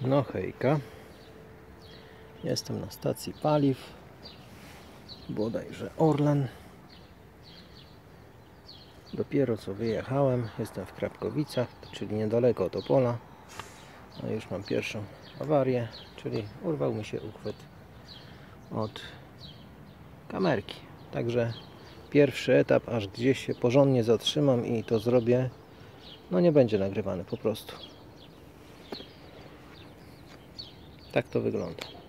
No hejka. Jestem na stacji paliw. Bodajże Orlen. Dopiero co wyjechałem. Jestem w Krapkowicach, czyli niedaleko od Opola. A już mam pierwszą awarię, czyli urwał mi się uchwyt od kamerki. Także pierwszy etap, aż gdzieś się porządnie zatrzymam i to zrobię, no nie będzie nagrywany po prostu. Tak to wygląda.